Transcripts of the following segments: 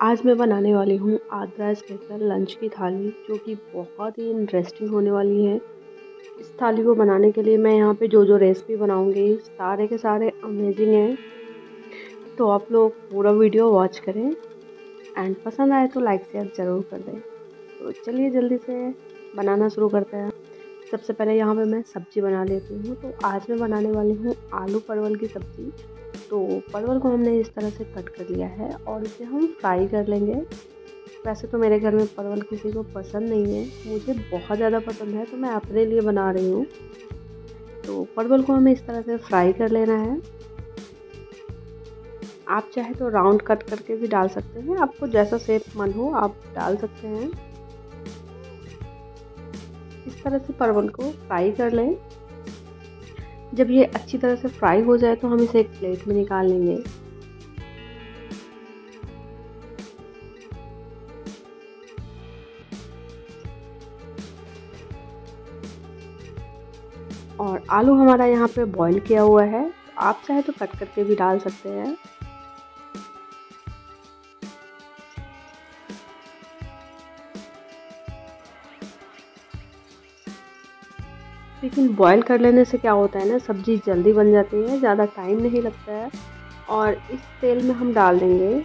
आज मैं बनाने वाली हूँ आद्रा स्पेशल लंच की थाली, जो कि बहुत ही इंटरेस्टिंग होने वाली है। इस थाली को बनाने के लिए मैं यहाँ पे जो जो रेसिपी बनाऊँगी, सारे के सारे अमेजिंग हैं। तो आप लोग पूरा वीडियो वॉच करें एंड पसंद आए तो लाइक शेयर ज़रूर कर दें। तो चलिए जल्दी से बनाना शुरू करते हैं। सबसे पहले यहाँ पे मैं सब्ज़ी बना लेती हूँ। तो आज मैं बनाने वाली हूँ आलू परवल की सब्ज़ी। तो परवल को हमने इस तरह से कट कर लिया है और इसे हम फ्राई कर लेंगे। वैसे तो मेरे घर में परवल किसी को पसंद नहीं है। मुझे बहुत ज़्यादा पसंद है तो मैं अपने लिए बना रही हूँ। तो परवल को हमें इस तरह से फ्राई कर लेना है। आप चाहे तो राउंड कट करके भी डाल सकते हैं। आपको जैसा शेप मन हो आप डाल सकते हैं। इस तरह से परवल को फ्राई कर लें। जब ये अच्छी तरह से फ्राई हो जाए तो हम इसे एक प्लेट में निकाल लेंगे। और आलू हमारा यहाँ पे बॉईल किया हुआ है। आप चाहे तो कट करके भी डाल सकते हैं। लेकिन बॉईल कर लेने से क्या होता है ना, सब्ज़ी जल्दी बन जाती है, ज़्यादा टाइम नहीं लगता है। और इस तेल में हम डाल देंगे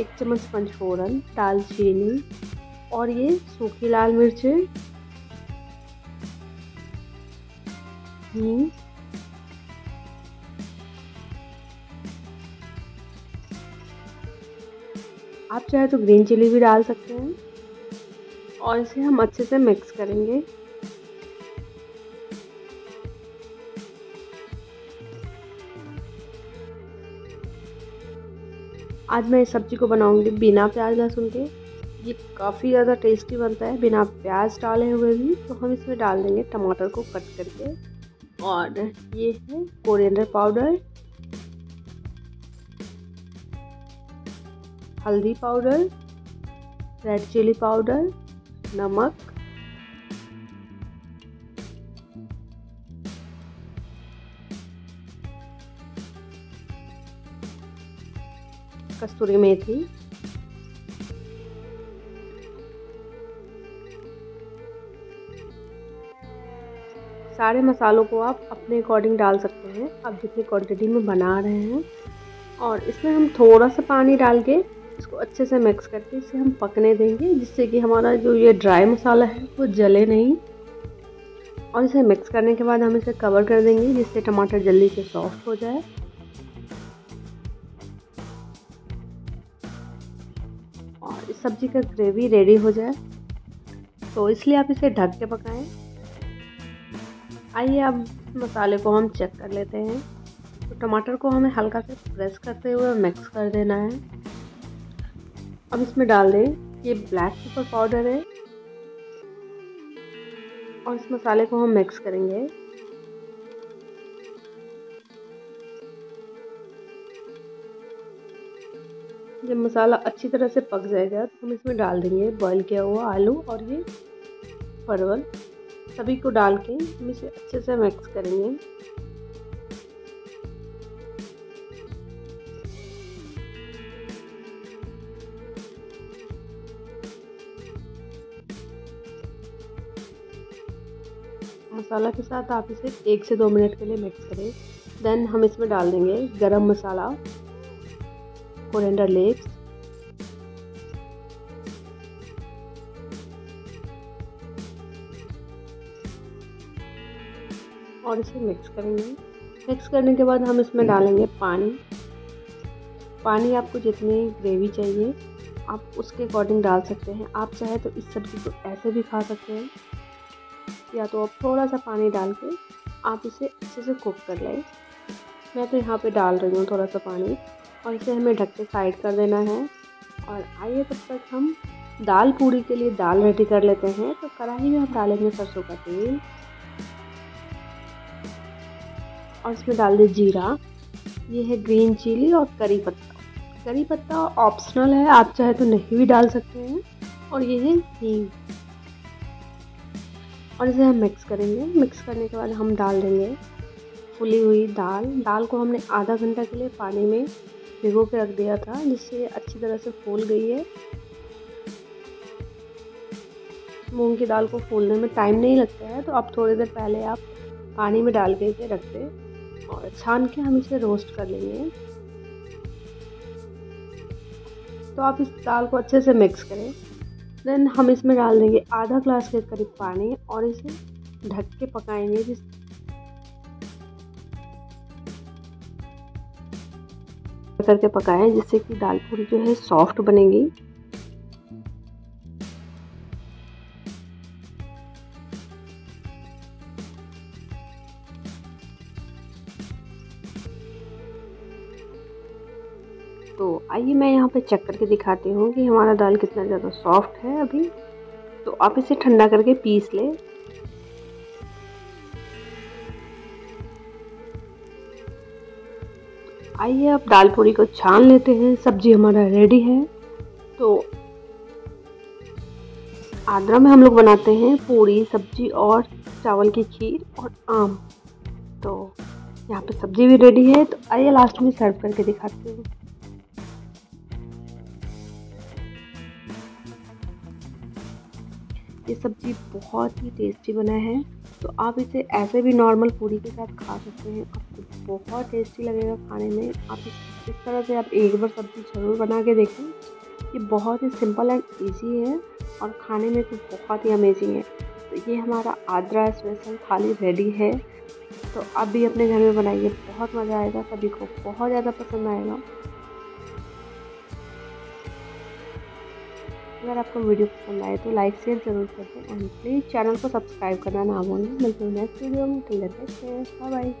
एक चम्मच पंचफोरन, दालचीनी और ये सूखी लाल मिर्चें आप चाहे तो ग्रीन चिली भी डाल सकते हैं। और इसे हम अच्छे से मिक्स करेंगे। आज मैं इस सब्ज़ी को बनाऊँगी बिना प्याज लहसुन के। ये काफ़ी ज़्यादा टेस्टी बनता है, बिना प्याज डाले हुए भी। तो हम इसमें डाल देंगे टमाटर को कट करके। और ये है कोरिएंडर पाउडर हल्दी पाउडर रेड चिली पाउडर नमक। कस्तूरी मेथी। सारे मसालों को आप अपने अकॉर्डिंग डाल सकते हैं। आप जितनी क्वांटिटी में बना रहे हैं। और इसमें हम थोड़ा सा पानी डाल के इसको अच्छे से मिक्स करके इसे हम पकने देंगे, जिससे कि हमारा जो ये ड्राई मसाला है, वो जले नहीं। और इसे मिक्स करने के बाद हम इसे कवर कर देंगे, जिससे टमाटर जल्दी से सॉफ्ट हो जाए। सब्ज़ी का ग्रेवी रेडी हो जाए। तो इसलिए आप इसे ढक के पकाएँ। आइए अब मसाले को हम चेक कर लेते हैं। तो टमाटर को हमें हल्का से प्रेस करते हुए मिक्स कर देना है। अब इसमें डाल दें, ये ब्लैक पेपर पाउडर है। और इस मसाले को हम मिक्स करेंगे। जब मसाला अच्छी तरह से पक जाएगा तो हम इसमें डाल देंगे बॉईल किया हुआ आलू और ये परवल। सभी को डाल के हम इसे अच्छे से मिक्स करेंगे। मसाला के साथ आप इसे एक से दो मिनट के लिए मिक्स करें। देन हम इसमें डाल देंगे गरम मसाला। Coriander leaves. और इसे मिक्स करेंगे। मिक्स करने के बाद हम इसमें डालेंगे पानी। पानी आपको जितनी ग्रेवी चाहिए, आप उसके अकॉर्डिंग डाल सकते हैं। आप चाहे तो इस सब्ज़ी को ऐसे भी खा सकते हैं। या तो आप थोड़ा सा पानी डाल के आप इसे अच्छे से कुक कर लें। मैं तो यहाँ पे डाल रही हूँ थोड़ा सा पानी। और इसे हमें ढक के साइड कर देना है। और आइए तब तक हम दाल पूड़ी के लिए दाल रेडी कर लेते हैं। तो कढ़ाई में हम डालेंगे सरसों का तेल। और इसमें डाल दें जीरा। ये है ग्रीन चिली और करी पत्ता। करी पत्ता ऑप्शनल है, आप चाहे तो नहीं भी डाल सकते हैं। और ये है हींग। और इसे हम मिक्स करेंगे। मिक्स करने के बाद हम डाल देंगे फुली हुई दाल। दाल को हमने आधा घंटा के लिए पानी में भिगो के रख दिया था, जिससे अच्छी तरह से फूल गई है। मूंग की दाल को फूलने में टाइम नहीं लगता है तो आप थोड़ी देर पहले आप पानी में डाल के इसे रख दें और छान के हम इसे रोस्ट कर लेंगे। तो आप इस दाल को अच्छे से मिक्स करें। देन हम इसमें डाल देंगे आधा ग्लास के करीब पानी और इसे ढक के पकाएँगे, जिस करके पकाएँ, जिससे कि दाल पूरी जो है सॉफ्ट बनेगी। तो आइए मैं यहाँ पे चेक करके दिखाती हूँ कि हमारा दाल कितना ज़्यादा सॉफ्ट है अभी। तो आप इसे ठंडा करके पीस लें। आइए अब दाल पूरी को छान लेते हैं। सब्ज़ी हमारा रेडी है। तो आगरा में हम लोग बनाते हैं पूरी सब्ज़ी और चावल की खीर और आम। तो यहाँ पे सब्ज़ी भी रेडी है। तो आइए लास्ट में सर्व करके दिखाते हैं। ये सब्ज़ी बहुत ही टेस्टी बना है। तो आप इसे ऐसे भी नॉर्मल पूरी के साथ खा सकते हैं। आपको बहुत टेस्टी लगेगा खाने में। आप इस इस तरह से आप एक बार सब्ज़ी ज़रूर बना के देखें ये बहुत ही सिंपल एंड इजी है और खाने में तो बहुत ही अमेजिंग है। तो ये हमारा आद्रा स्पेशल थाली रेडी है। तो आप भी अपने घर में बनाइए। बहुत मज़ा आएगा। सभी को बहुत ज़्यादा पसंद आएगा। अगर आपको वीडियो पसंद आए तो लाइक, शेयर ज़रूर कर दें एंड प्लीज़ चैनल को सब्सक्राइब करना ना भूलें। मिलते हैं नेक्स्ट वीडियो में। Bye bye